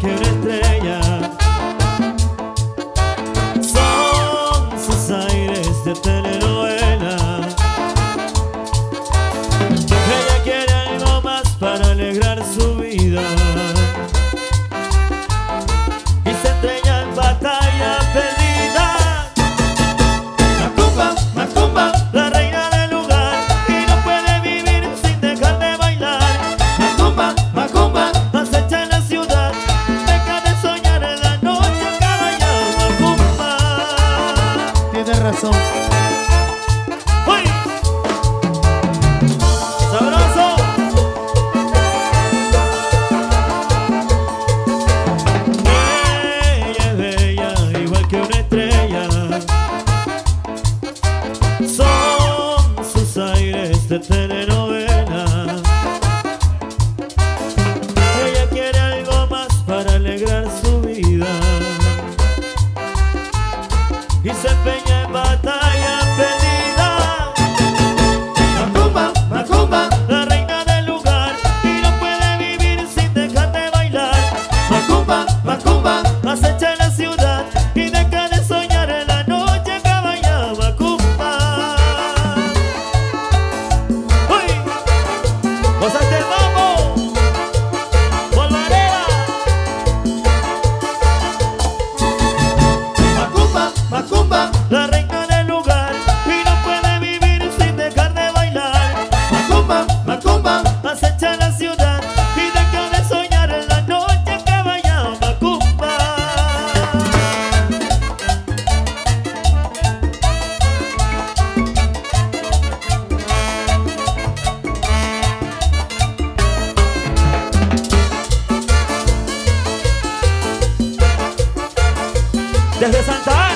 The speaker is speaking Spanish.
que una estrella sabroso. ¡Uy! ¡Sabroso! Ella es bella, igual que una estrella. Son sus aires de tener y se empeña en batalla de resaltar